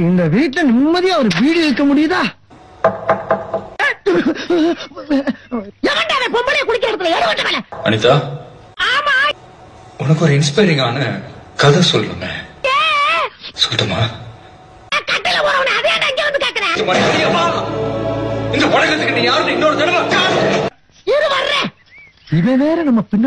இந்த வீட்டுல நிம்மதியா ஒரு வீடு இருக்க முடியுதா? எவன்டா அவன் அனிதா. உனக்கு ஒரு இன்ஸ்பைரிங்கான கதை சொல்லுமே சொல்லுமா இந்த உலகத்துக்கு நீ யாரும் இன்னொரு தடவை. இது வர்றேன். இவன் வேற நம்ம பின்ன